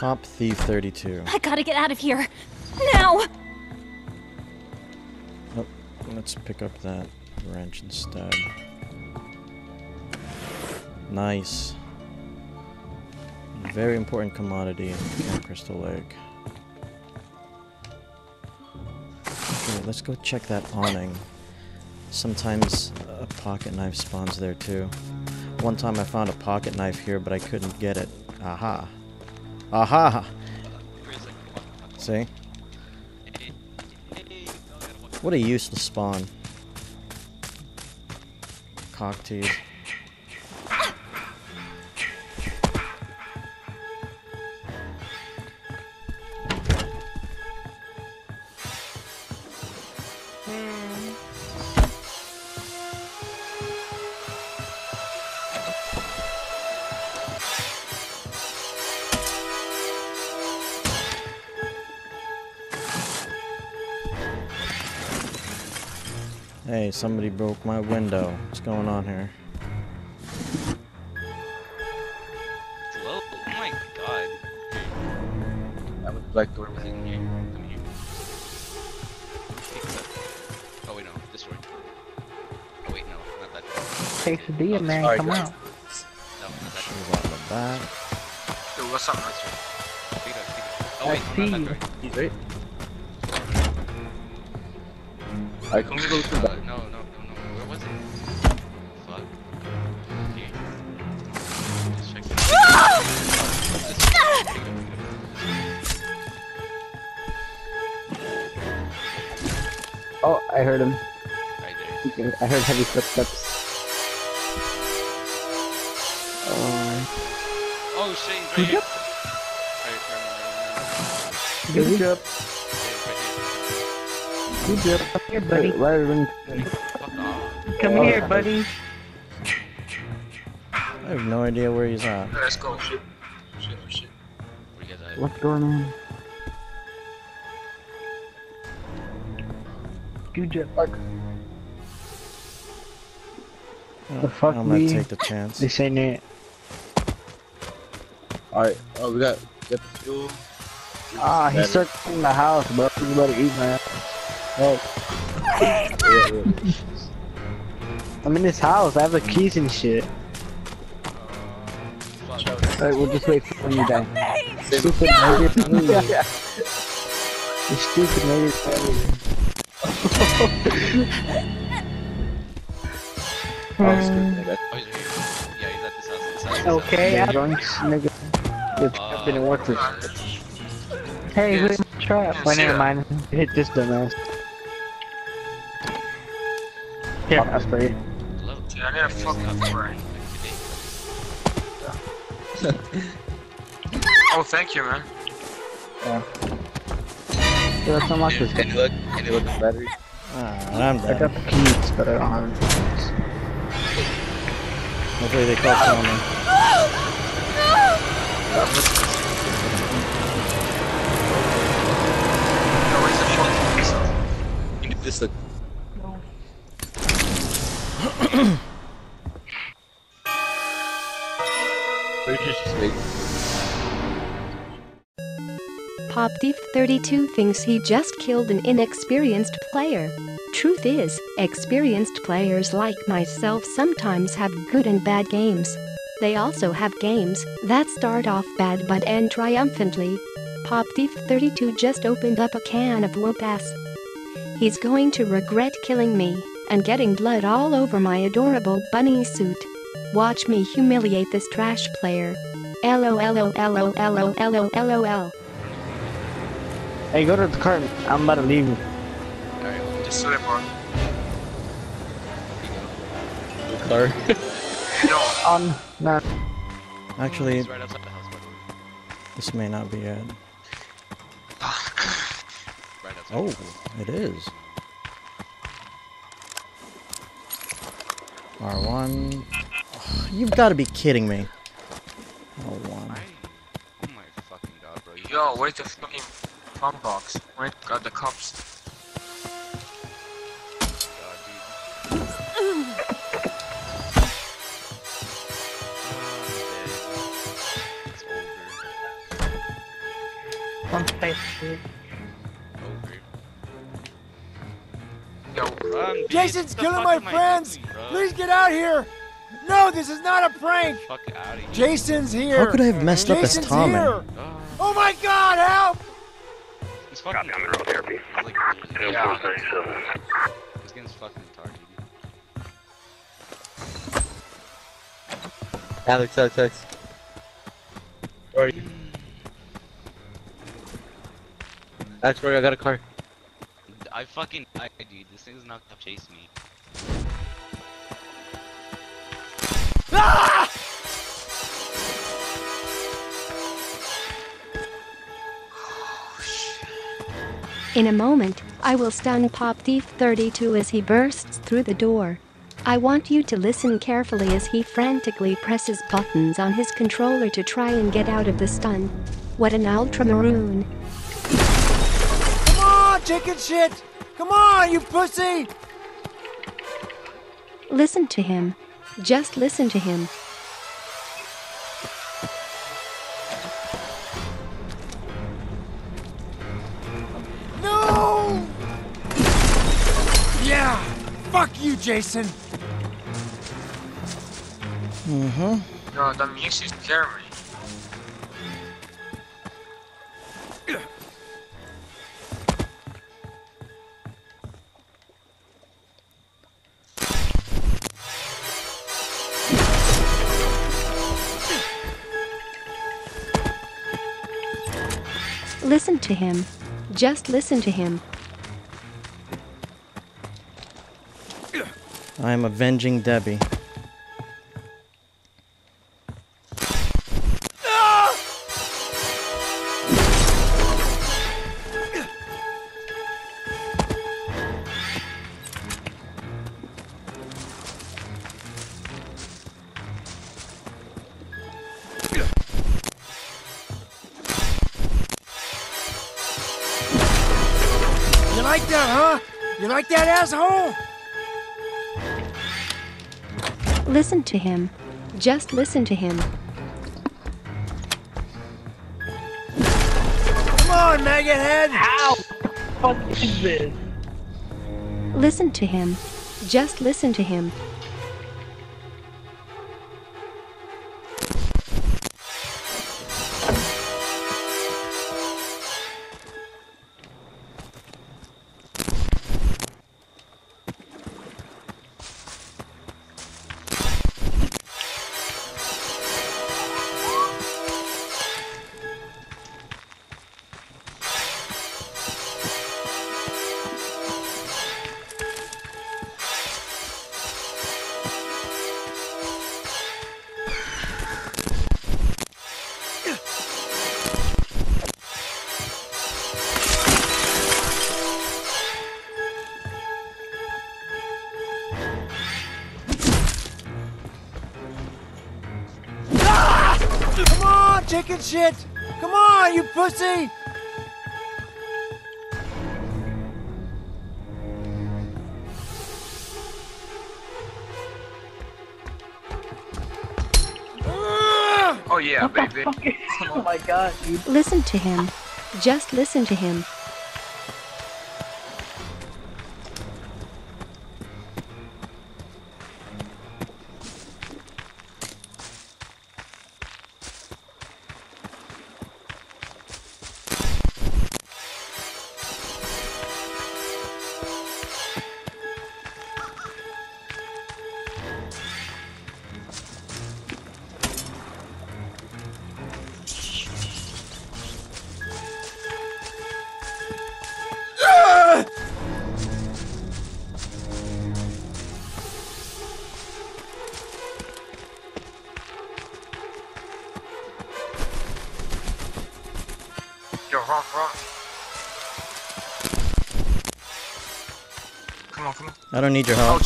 Pop Thief 32. I gotta get out of here. Now! Oh, let's pick up that wrench instead. Nice. Very important commodity in Crystal Lake. Okay, let's go check that awning. Sometimes a pocket knife spawns there too. One time I found a pocket knife here, but I couldn't get it. Aha. Aha! See? What a useless spawn. Cock Hey, somebody broke my window. What's going on here? Hello? Oh my god. I'm at the back door. Was it in here? Come here. Oh wait, no. This way. Oh wait, no. Not that door. Quesadilla, Oh, man, sorry, come guys. on. No, not that She's door. on the back. Dude, what's up, man? Pick it up, pick it up. Oh I wait, see not you. that door. He's right. Alright, can we go to Uh, no, no, no, no. Where was it? Fuck. Here. Just check it. Just pick it up, pick it up. Oh, I heard him. Right there. I heard heavy footsteps. Oh shit, he's right Good here. Right, right, right, right, good job. Come here, buddy. Come Oh. here, buddy. I have no idea where he's at. Let's go. Shit. Shit, shit. Where you guys at? What's going on? Good job. Oh, The fuck, I'm gonna take the chance. This ain't it. Alright, oh, we got, we got the fuel. Ah, he's Better. circling the house, bro. You better eat, man. Oh, Yeah, yeah. I'm in this house. I have the keys and shit. Alright, we'll just wait for you guys. Stupid nigga. You stupid nigga. Oh, screw it, nigga. Oh, he's right here. Yeah, he's at this house. This house, this house. Okay, I don't, nigga. It's Uh, been worth it. Hey, where's my trap? Wait, never mind. Hit this dumbass. Here, I'll spray Dude, I need a fucking spray. Oh, thank you, man. Yeah, let's unlock this Any guy. luck? Any luck with the battery? Ah, I'm I got the keys, but I don't have the keys. Hopefully they caught me. No, where's the fucking pizza? You need this look. Pop Thief 32 thinks he just killed an inexperienced player. Truth is, experienced players like myself sometimes have good and bad games. They also have games that start off bad but end triumphantly. Pop Thief 32 just opened up a can of whoop ass. He's going to regret killing me and getting blood all over my adorable bunny suit. Watch me humiliate this trash player. LOLOLOLOLOLOL. Hey, go to the cart. I'm about to leave. Alright, well, Just so that part. here you go. Yo, On. Nah. Actually, right outside the house, by the way. this may not be it. Right outside. Oh, it is. R1. Oh, you've got to be kidding me. R1. I, oh my fucking god, bro. Yo, where's the fucking phone box? Where got the cops. god, dude. Oh, I'm dead. It's over. Someone's face. dude. Over. Yo, Run. Jason's killing my friends! doing. Please get out here! No, this is not a prank! Fuck out of here. Jason's here! How could I have messed up as Jason's Tommy? here! Oh, Oh my god, help! He's fucking therapy. He's like, yeah. this game's fucking retarded. Alex, Alex, Alex. Where are you? Alex, where? I got a car. I fucking died, dude. This thing's not gonna chase me. In a moment, I will stun Pop Thief 32 as he bursts through the door. I want you to listen carefully as he frantically presses buttons on his controller to try and get out of the stun. What an ultramaroon. Come on, chicken shit! Come on, you pussy! Listen to him. Just listen to him. Fuck you, Jason! Mm-hmm. No, the music scared me. Listen to him. Just listen to him. I am avenging Debbie. You like that, huh? You like that, asshole? Listen to him. Just listen to him. Come on, maggot head! Ow! What is this? Listen to him. Just listen to him. Come on, chicken shit! Come on, you pussy! Oh yeah, baby. oh my god, dude. Listen to him. Just listen to him. I don't need your help.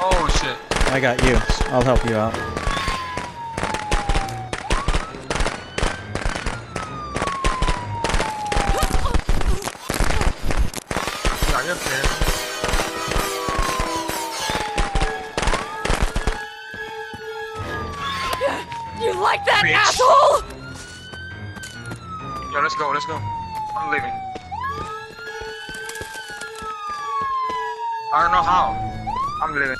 Oh, oh shit. I got you. I'll help you out. You like that, Bitch. asshole? Yo, let's go, let's go. I'm leaving. I don't know how. I'm leaving.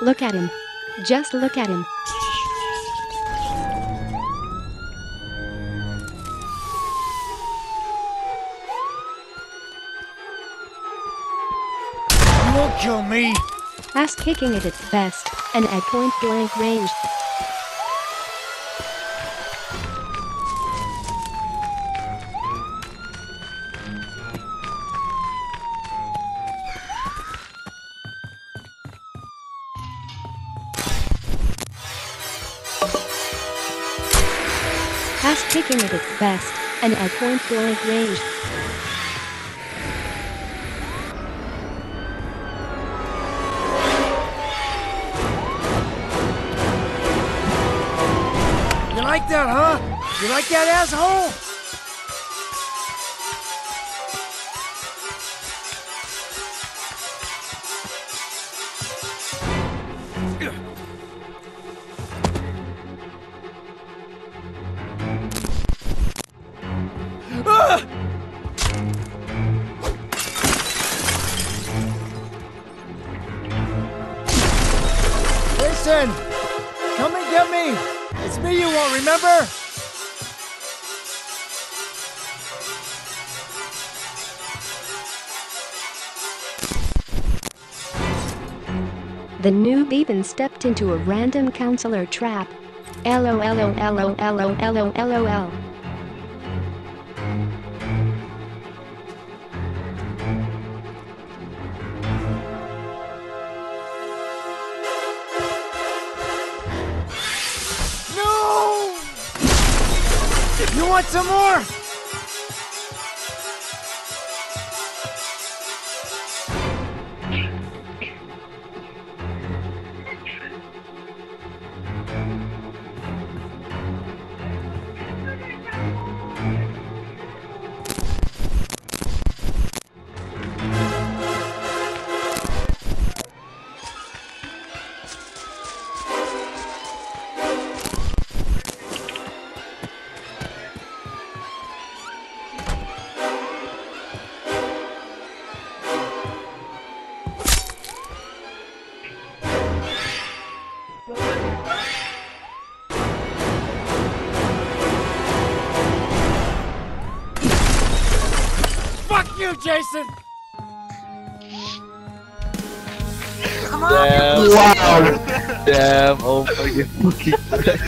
Look at him. Just look at him. Won't kill me. Ass kicking at its best, and at point blank range. Ass kicking at its best, and at point blank range. That, huh? You like that, asshole? The noob even stepped into a random counselor trap. LOLOLOLOLOLOL. No! You want some more? Jason! Come on! Wow. Damn. Oh my god. Because of fucking dog.